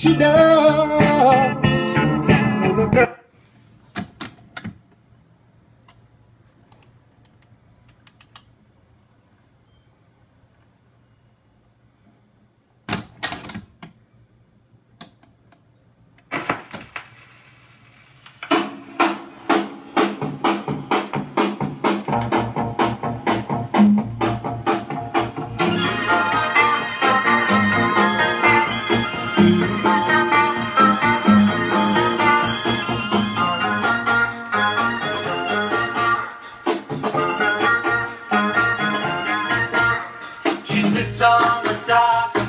she does. the dark.